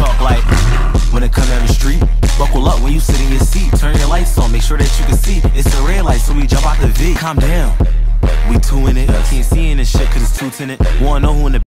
talk like when it come down the street. Buckle up when you sit in your seat. Turn your lights on, make sure that you can see. It's the red light, so we jump out the V. Calm down. We two in it. Can't see in this shit cause it's two tinted. Wanna know who in the